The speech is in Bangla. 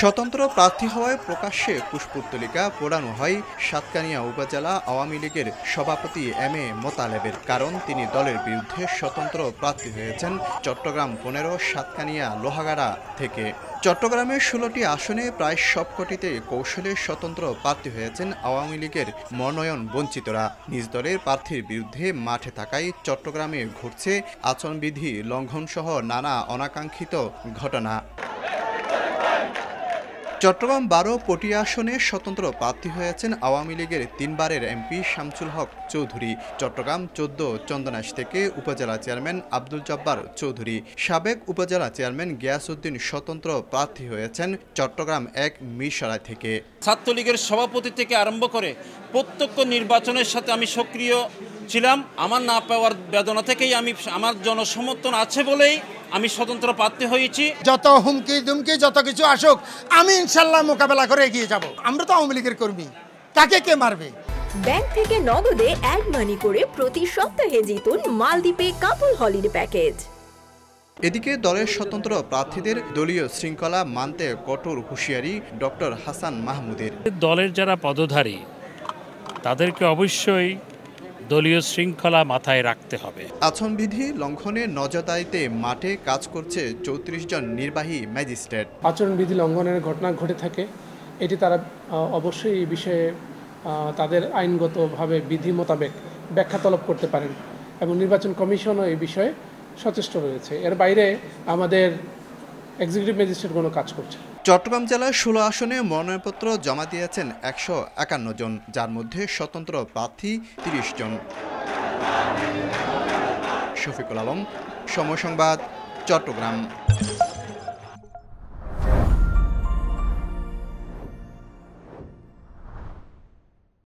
স্বতন্ত্র প্রার্থী হওয়ায় প্রকাশ্যে পুষ্পোত্তলিকা পোড়ানো হয় সাতকানিয়া উপজেলা আওয়ামী লীগের সভাপতি এম এ মোতালেবের। কারণ তিনি দলের বিরুদ্ধে স্বতন্ত্র প্রার্থী হয়েছেন চট্টগ্রাম পনেরো, সাতকানিয়া, লোহাগাড়া থেকে। চট্টগ্রামের ষোলোটি আসনে প্রায় সবকটিতে কৌশলে স্বতন্ত্র প্রার্থী হয়েছেন আওয়ামী লীগের মনোনয়ন বঞ্চিতরা। নিজ দলের প্রার্থীর বিরুদ্ধে মাঠে থাকায় চট্টগ্রামে ঘটছে আচরণবিধি লঙ্ঘনসহ নানা অনাকাঙ্ক্ষিত ঘটনা। চট্টগ্রাম বারো পটিয়া আসনে স্বতন্ত্র প্রার্থী হয়েছেন আওয়ামী লীগের তিনবারের এমপি শামসুল হক চৌধুরী। চট্টগ্রাম চোদ্দ চন্দনাশ থেকে উপজেলা চেয়ারম্যান আব্দুল জব্বার চৌধুরী। সাবেক উপজেলা চেয়ারম্যান গিয়াসউদ্দিন স্বতন্ত্র প্রার্থী হয়েছেন চট্টগ্রাম এক মিরসরাই থেকে। ছাত্রলীগের সভাপতি থেকে আরম্ভ করে প্রত্যক্ষ নির্বাচনের সাথে আমি সক্রিয় ছিলাম আমার না পাওয়ার বেদনা থেকেই আমি আমার জনসমর্থন আছে বলেই আমি স্বতন্ত্র প্রার্থী হয়েছি। যত হুমকি দুমকি যত কিছু আসুক আমি ইনশাল্লাহ মোকাবেলা করে এগিয়ে যাব। আমরা তো আওয়ামী লীগের কর্মী। কাকে কে মারবে? ব্যাংক থেকে নগদে অ্যাড মানি করে প্রতি সপ্তাহে জিতুন মালদ্বীপে কাপল হলিডে প্যাকেজ। এদিকে দলের স্বতন্ত্র প্রার্থীদের দলীয় শৃঙ্খলা মানতে কঠোর হুঁশিয়ারি ডক্টর হাসান মাহমুদের। দলের যারা পদধারী তাদেরকে অবশ্যই দলীয় শৃঙ্খলা মাথায় রাখতে হবে। আচরণবিধি লঙ্ঘনে নজরদারিতে মাঠে কাজ করছে চৌত্রিশ জন নির্বাহী ম্যাজিস্ট্রেট। আচরণবিধি লঙ্ঘনের ঘটনা ঘটে থাকে। এটি তারা অবশ্যই এই বিষয়ে তাদের আইনগতভাবে বিধি মোতাবেক ব্যাখ্যা তলব করতে পারেন এবং নির্বাচন কমিশনও এই বিষয়ে সচেষ্ট রয়েছে। এর বাইরে আমাদের এক্সিকিউটিভ ম্যাজিস্ট্রেট কোনো কাজ করছে চট্টগ্রাম জেলার ষোলো আসনে মনোনয়নপত্র জমা দিয়েছেন একশো একান্ন জন, যার মধ্যে স্বতন্ত্র প্রার্থী তিরিশ জন। শফিকুল আলম, সময় সংবাদ, চট্টগ্রাম।